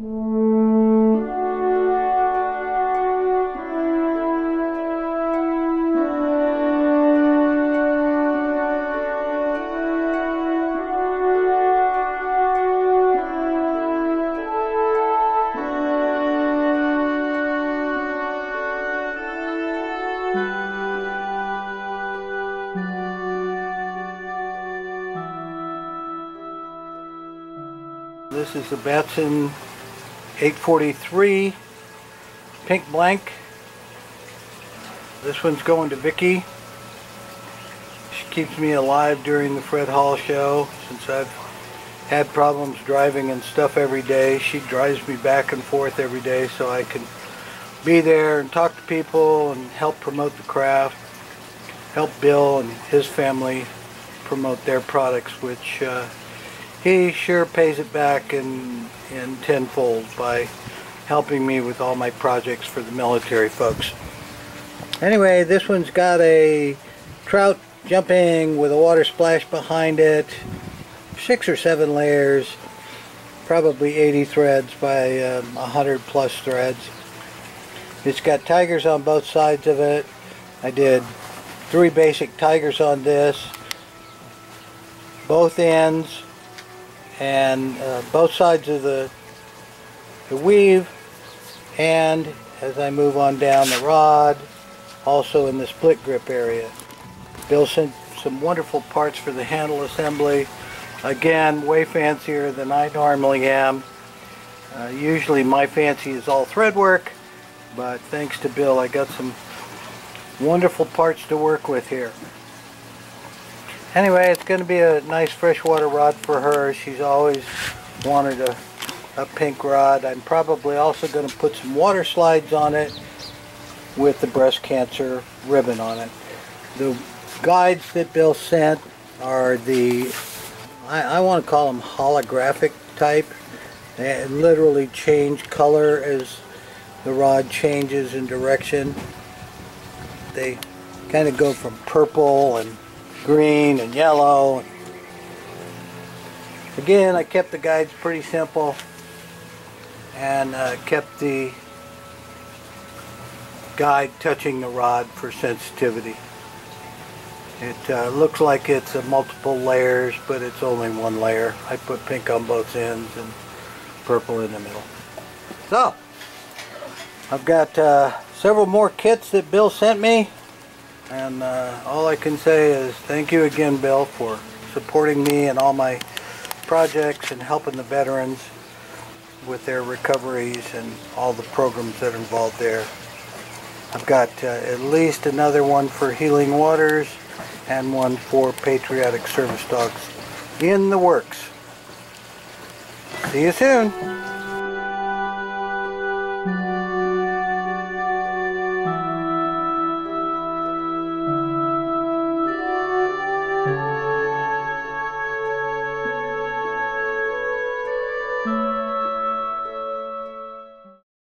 This is the Batson 843 Pink Blank. This one's going to Vicki. She keeps me alive during the Fred Hall show since I've had problems driving and stuff every day. She drives me back and forth every day so I can be there and talk to people and help promote the craft, help Bill and his family promote their products, which uh, he sure pays it back in, in tenfold by helping me with all my projects for the military folks. Anyway, this one's got a trout jumping with a water splash behind it, six or seven layers, probably 80 threads by um, 100 plus threads. It's got tigers on both sides of it. I did three basic tigers on this, both ends, and uh, both sides of the, the weave. And as I move on down the rod also in the split grip area. Bill sent some wonderful parts for the handle assembly. Again way fancier than I normally am. Uh, usually my fancy is all thread work but thanks to Bill I got some wonderful parts to work with here Anyway, it's going to be a nice freshwater rod for her. She's always wanted a, a pink rod. I'm probably also going to put some water slides on it with the breast cancer ribbon on it. The guides that Bill sent are the, I, I want to call them holographic type. They literally change color as the rod changes in direction. They kind of go from purple and green and yellow. Again, I kept the guides pretty simple and uh, kept the guide touching the rod for sensitivity. It uh, looks like it's a multiple layers, but it's only one layer. I put pink on both ends and purple in the middle. So, I've got uh, several more kits that Bill sent me. And uh, all I can say is thank you again, Bill, for supporting me and all my projects and helping the veterans with their recoveries and all the programs that are involved there. I've got uh, at least another one for Healing Waters and one for Patriotic Service Dogs in the works. See you soon.